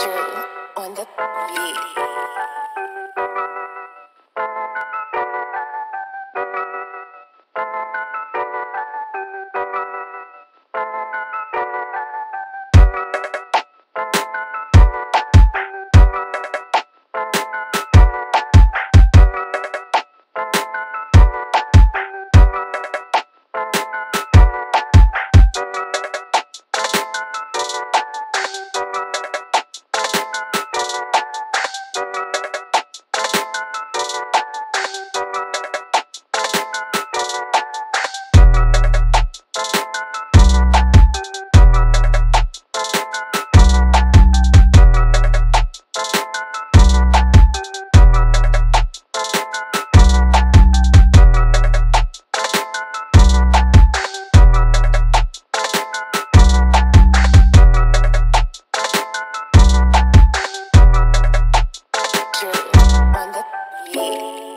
On the beat. Bye.